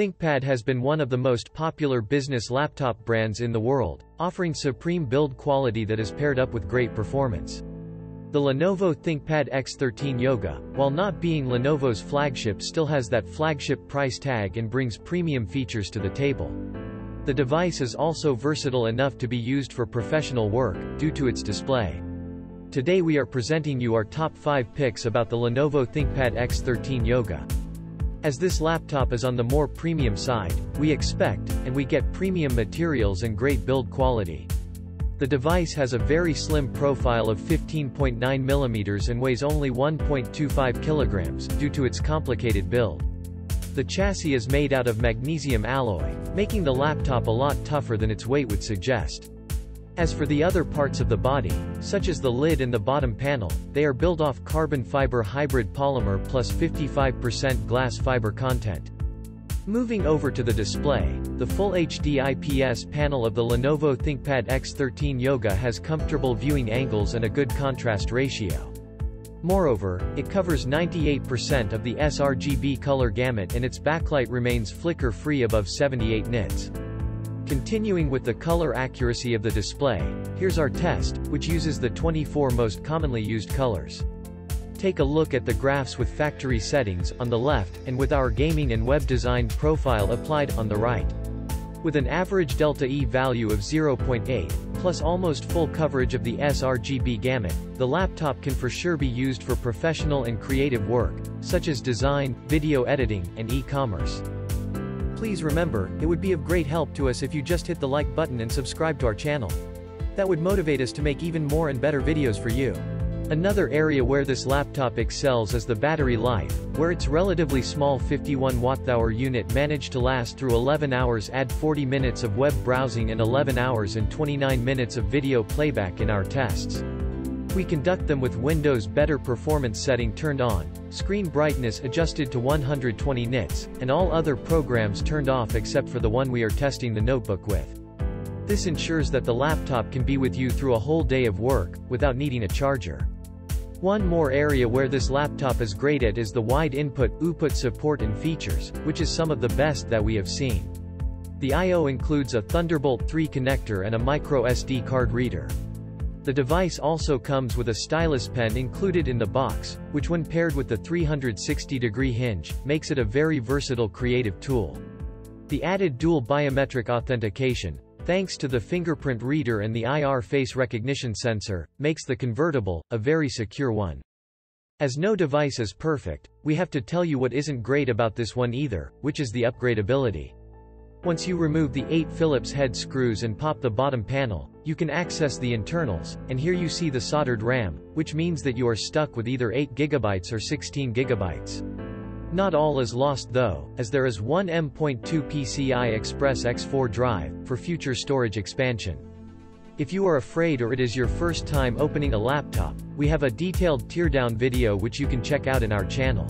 ThinkPad has been one of the most popular business laptop brands in the world, offering supreme build quality that is paired up with great performance. The Lenovo ThinkPad X13 Yoga, while not being Lenovo's flagship still has that flagship price tag and brings premium features to the table. The device is also versatile enough to be used for professional work, due to its display. Today we are presenting you our top 5 picks about the Lenovo ThinkPad X13 Yoga. As this laptop is on the more premium side, we expect, and we get premium materials and great build quality. The device has a very slim profile of 15.9 mm and weighs only 1.25 kg, due to its complicated build. The chassis is made out of magnesium alloy, making the laptop a lot tougher than its weight would suggest. As for the other parts of the body, such as the lid and the bottom panel, they are built off carbon fiber hybrid polymer plus 55% glass fiber content. Moving over to the display, the Full HD IPS panel of the Lenovo ThinkPad X13 Yoga has comfortable viewing angles and a good contrast ratio. Moreover, it covers 98% of the sRGB color gamut and its backlight remains flicker-free above 78 nits. Continuing with the color accuracy of the display, here's our test, which uses the 24 most commonly used colors. Take a look at the graphs with factory settings on the left, and with our gaming and web design profile applied on the right. With an average delta E value of 0.8, plus almost full coverage of the sRGB gamut, the laptop can for sure be used for professional and creative work, such as design, video editing, and e-commerce. Please remember, it would be of great help to us if you just hit the like button and subscribe to our channel. That would motivate us to make even more and better videos for you. Another area where this laptop excels is the battery life, where its relatively small 51 watt-hour unit managed to last through 11 hours add 40 minutes of web browsing and 11 hours and 29 minutes of video playback in our tests. We conduct them with Windows Better Performance setting turned on, screen brightness adjusted to 120 nits, and all other programs turned off except for the one we are testing the notebook with. This ensures that the laptop can be with you through a whole day of work, without needing a charger. One more area where this laptop is great at is the wide input, output support and features, which is some of the best that we have seen. The I.O. includes a Thunderbolt 3 connector and a micro SD card reader. The device also comes with a stylus pen included in the box, which when paired with the 360-degree hinge, makes it a very versatile creative tool. The added dual biometric authentication, thanks to the fingerprint reader and the IR face recognition sensor, makes the convertible, a very secure one. As no device is perfect, we have to tell you what isn't great about this one either, which is the upgradability. Once you remove the 8 Phillips head screws and pop the bottom panel, you can access the internals, and here you see the soldered RAM, which means that you are stuck with either 8GB or 16GB. Not all is lost though, as there is one M.2 PCI Express X4 drive, for future storage expansion. If you are afraid or it is your first time opening a laptop, we have a detailed teardown video which you can check out in our channel.